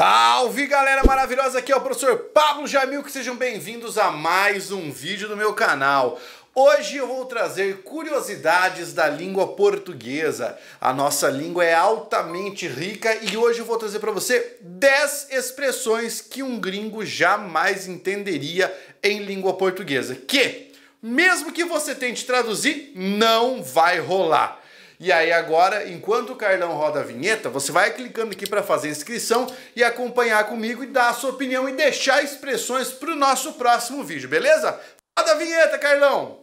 Salve galera maravilhosa, aqui é o professor Pablo Jamil, que sejam bem-vindos a mais um vídeo do meu canal. Hoje eu vou trazer curiosidades da língua portuguesa. A nossa língua é altamente rica e hoje eu vou trazer para você 10 expressões que um gringo jamais entenderia em língua portuguesa. Que, mesmo que você tente traduzir, não vai rolar. E aí agora, enquanto o Carlão roda a vinheta, você vai clicando aqui para fazer inscrição e acompanhar comigo e dar a sua opinião e deixar expressões para o nosso próximo vídeo, beleza? Roda a vinheta, Carlão!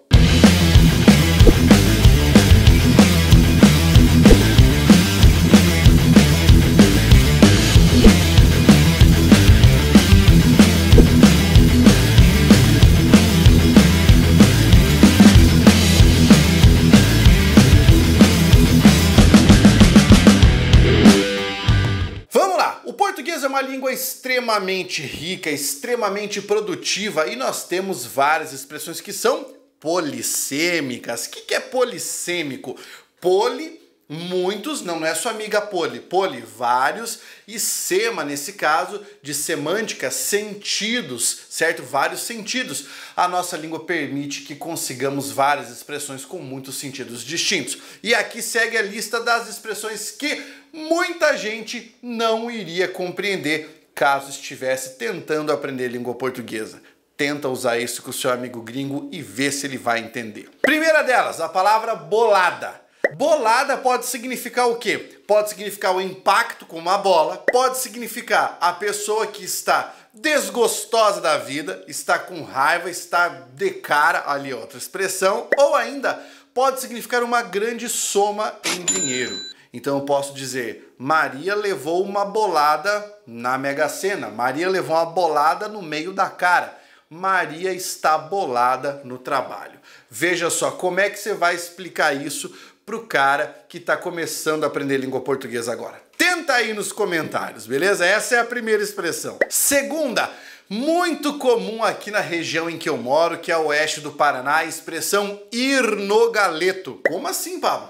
Uma língua extremamente rica, extremamente produtiva e nós temos várias expressões que são polissêmicas. O que é polissêmico? Poli muitos, não, não é sua amiga poli, poli, vários, e sema, nesse caso, de semântica, sentidos, certo? Vários sentidos. A nossa língua permite que consigamos várias expressões com muitos sentidos distintos. E aqui segue a lista das expressões que muita gente não iria compreender caso estivesse tentando aprender língua portuguesa. Tenta usar isso com o seu amigo gringo e vê se ele vai entender. Primeira delas, a palavra bolada. Bolada pode significar o quê? Pode significar o impacto com uma bola, pode significar a pessoa que está desgostosa da vida, está com raiva, está de cara, ali outra expressão, ou ainda pode significar uma grande soma em dinheiro. Então eu posso dizer: Maria levou uma bolada na Mega Sena. Maria levou uma bolada no meio da cara. Maria está bolada no trabalho. Veja só como é que você vai explicar isso para o cara que está começando a aprender língua portuguesa agora. Tenta aí nos comentários, beleza? Essa é a primeira expressão. Segunda, muito comum aqui na região em que eu moro, que é o oeste do Paraná, a expressão ir no galeto. Como assim, Pablo?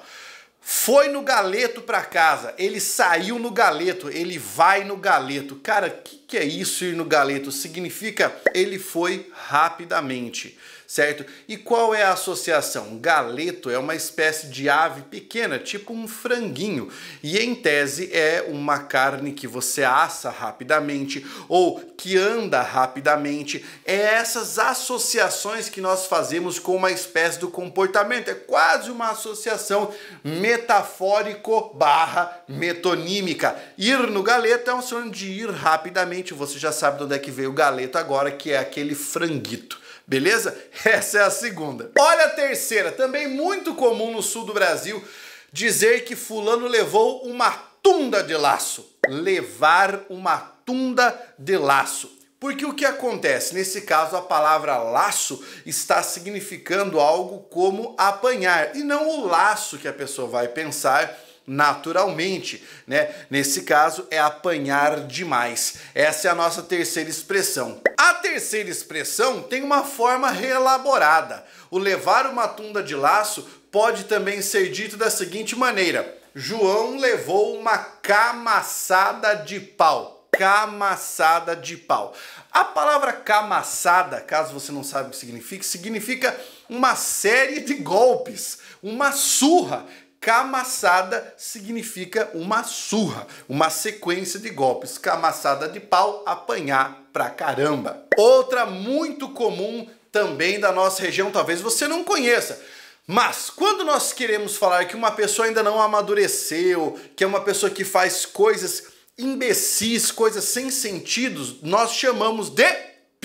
Foi no galeto para casa, ele saiu no galeto, ele vai no galeto. Cara, o que, que é isso ir no galeto? Significa ele foi rapidamente certo? E qual é a associação? Galeto é uma espécie de ave pequena, tipo um franguinho, e em tese é uma carne que você assa rapidamente ou que anda rapidamente. É essas associações que nós fazemos com uma espécie do comportamento. É quase uma associação metafórico barra metonímica. Ir no galeto é um som de ir rapidamente. Você já sabe de onde é que veio o galeto agora, que é aquele franguito. Beleza? Essa é a segunda. Olha a terceira, também muito comum no sul do Brasil, dizer que fulano levou uma tunda de laço. Levar uma tunda de laço. Porque o que acontece? Nesse caso, a palavra laço está significando algo como apanhar, e não o laço que a pessoa vai pensar naturalmente, né? Nesse caso é apanhar demais. Essa é a nossa terceira expressão. A terceira expressão tem uma forma reelaborada. O levar uma tunda de laço pode também ser dito da seguinte maneira: João levou uma camaçada de pau. Camaçada de pau. A palavra camaçada, caso você não sabe o que significa, significa uma série de golpes, uma surra Camaçada significa uma surra, uma sequência de golpes. Camaçada de pau, apanhar pra caramba. Outra muito comum também da nossa região, talvez você não conheça. Mas quando nós queremos falar que uma pessoa ainda não amadureceu, que é uma pessoa que faz coisas imbecis, coisas sem sentido, nós chamamos de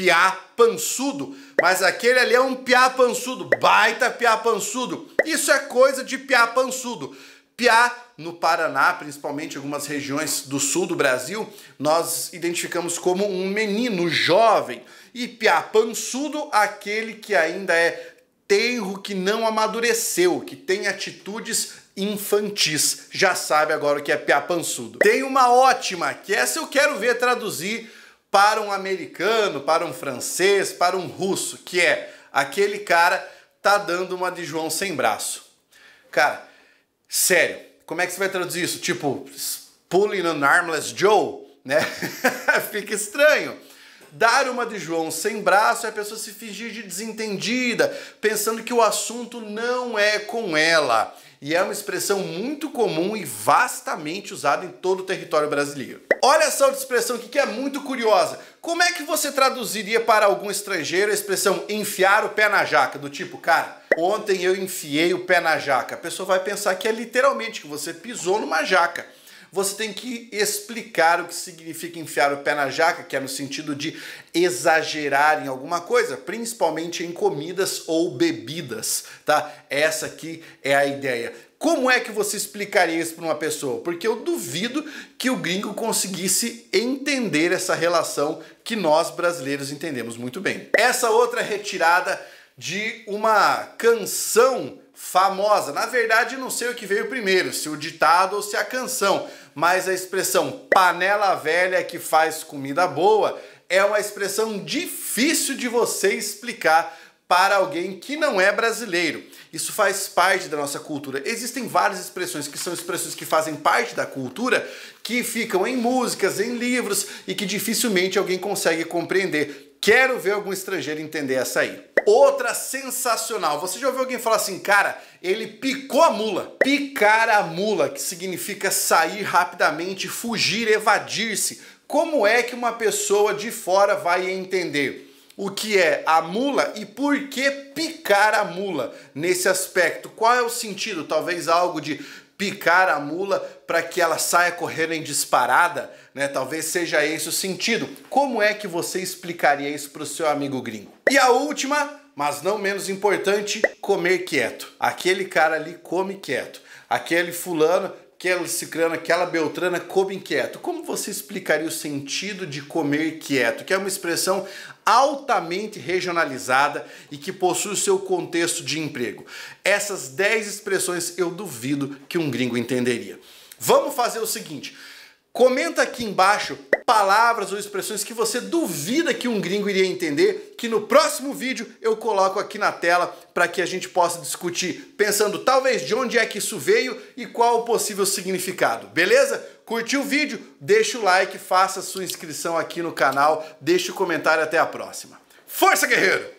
piá pançudo, mas aquele ali é um piá pançudo, baita piá pançudo. Isso é coisa de piá pançudo. Piá no Paraná, principalmente algumas regiões do sul do Brasil, nós identificamos como um menino jovem. E piá pançudo, aquele que ainda é tenro, que não amadureceu, que tem atitudes infantis. Já sabe agora o que é piá pançudo. Tem uma ótima, que essa eu quero ver traduzir para um americano, para um francês, para um russo, que é aquele cara tá dando uma de João sem braço. Cara, sério, como é que você vai traduzir isso? Tipo, pulling an armless Joe? né? Fica estranho. Dar uma de João sem braço é a pessoa se fingir de desentendida, pensando que o assunto não é com ela. E é uma expressão muito comum e vastamente usada em todo o território brasileiro. Olha só a expressão aqui que é muito curiosa. Como é que você traduziria para algum estrangeiro a expressão enfiar o pé na jaca? Do tipo, cara, ontem eu enfiei o pé na jaca. A pessoa vai pensar que é literalmente que você pisou numa jaca você tem que explicar o que significa enfiar o pé na jaca, que é no sentido de exagerar em alguma coisa, principalmente em comidas ou bebidas, tá? Essa aqui é a ideia. Como é que você explicaria isso para uma pessoa? Porque eu duvido que o gringo conseguisse entender essa relação que nós brasileiros entendemos muito bem. Essa outra retirada de uma canção famosa. Na verdade, não sei o que veio primeiro, se o ditado ou se a canção, mas a expressão panela velha que faz comida boa é uma expressão difícil de você explicar para alguém que não é brasileiro. Isso faz parte da nossa cultura. Existem várias expressões que são expressões que fazem parte da cultura, que ficam em músicas, em livros e que dificilmente alguém consegue compreender. Quero ver algum estrangeiro entender essa aí. Outra sensacional. Você já ouviu alguém falar assim, cara, ele picou a mula. Picar a mula, que significa sair rapidamente, fugir, evadir-se. Como é que uma pessoa de fora vai entender? o que é a mula e por que picar a mula nesse aspecto. Qual é o sentido? Talvez algo de picar a mula para que ela saia correndo em disparada, né? Talvez seja esse o sentido. Como é que você explicaria isso para o seu amigo gringo? E a última, mas não menos importante, comer quieto. Aquele cara ali come quieto. Aquele fulano aquela cicrana, aquela beltrana come quieto. Como você explicaria o sentido de comer quieto? Que é uma expressão altamente regionalizada e que possui o seu contexto de emprego. Essas 10 expressões eu duvido que um gringo entenderia. Vamos fazer o seguinte, comenta aqui embaixo palavras ou expressões que você duvida que um gringo iria entender, que no próximo vídeo eu coloco aqui na tela para que a gente possa discutir, pensando talvez de onde é que isso veio e qual o possível significado, beleza? Curtiu o vídeo? Deixa o like, faça sua inscrição aqui no canal, deixe o comentário até a próxima. Força, guerreiro!